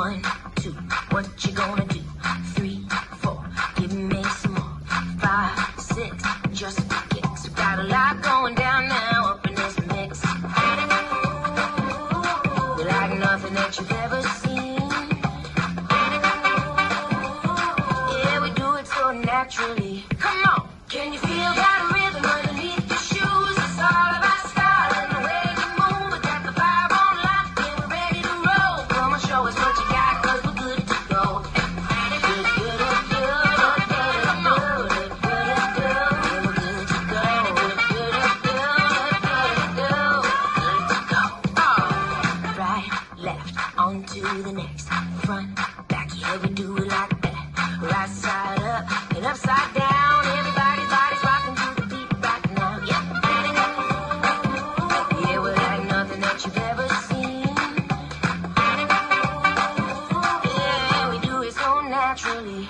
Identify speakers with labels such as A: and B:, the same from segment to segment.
A: One, two, what you gonna do? Three, four, give me some more. Five, six, just kicks. Got a lot going down now up in this mix. Like nothing that you've ever seen. Yeah, we do it so naturally. Come on, can you feel that? rhythm? left, on to the next. Front, back, yeah, we do it like that. Right side up and upside down. Everybody's body's rocking to the beat right now. Yeah, yeah, we're like nothing that you've ever seen. Yeah, we do it so naturally.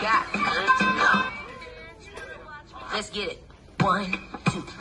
A: got. Let's get it. One, two, three.